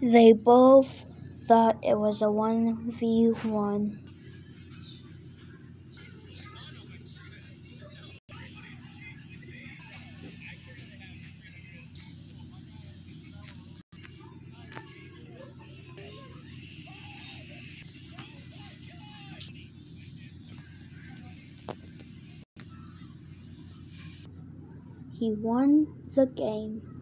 They both thought it was a 1v1. He won the game.